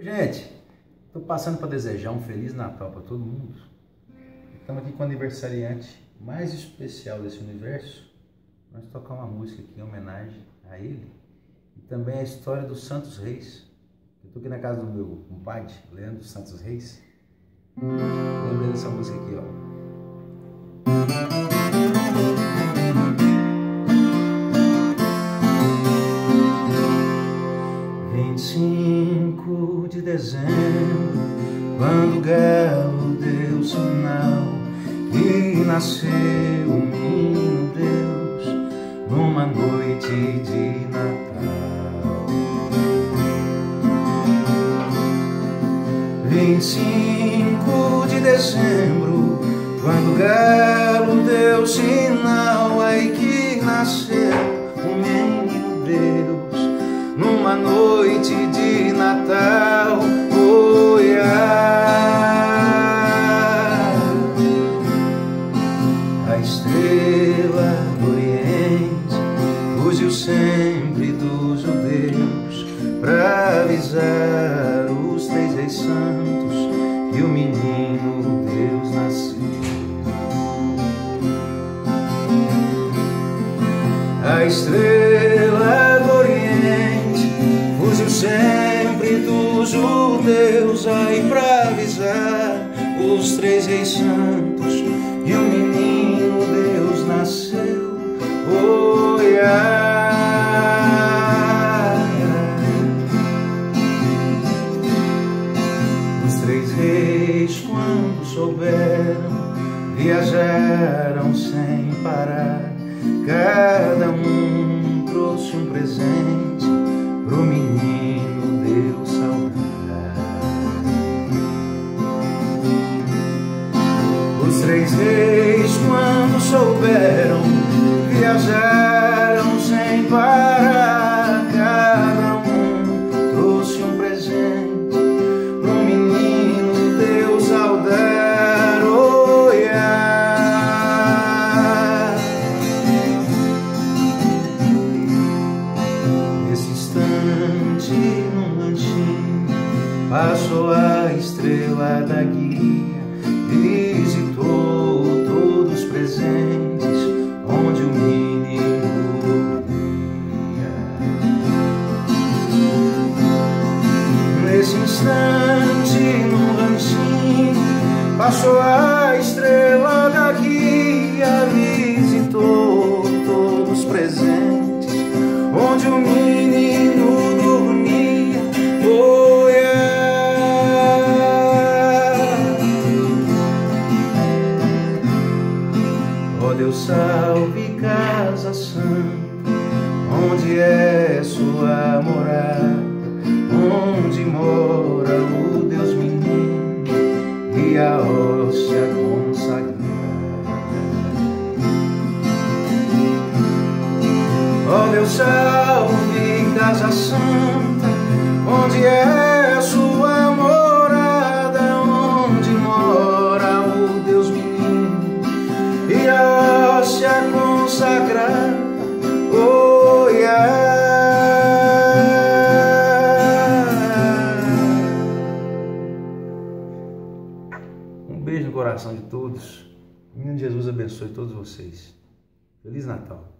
Gente, estou passando para desejar um Feliz Natal para todo mundo. Estamos aqui com o aniversariante mais especial desse universo. Nós tocar uma música aqui em homenagem a ele e também a história dos Santos Reis. Eu estou aqui na casa do meu compadre, Leandro Santos Reis. Lembrei dessa música aqui, ó. Cinco de dezembro, quando o galo deu sinal que nasceu o menino Deus numa noite de Natal. Vinte e cinco de dezembro, quando o galo deu sinal aí que nasceu uma noite de a estrela do Oriente fugiu sempre dos judeus para avisar os três reis santos que o menino Deus nasceu. A estrela sempre dos judeus aí pra avisar os três reis santos viajaram sem parar. Cada um trouxe um presente pro menino deu saudade. Os três reis, quando souberam, viajaram sem parar. Passou a estrela da guia, visitou todos os presentes, onde o menino dormia. Nesse instante, num lanchinho, passou a estrela da guia, visitou todos os presentes, onde o menino Deus salve casa santa, onde é sua morada, onde mora o Deus menino e a hóstia consagrada. Oh Deus salve casa santa, onde é beijo no coração de todos. O menino Jesus abençoe todos vocês. Feliz Natal.